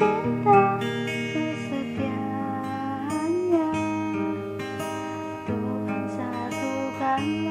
Tuhan satukanlah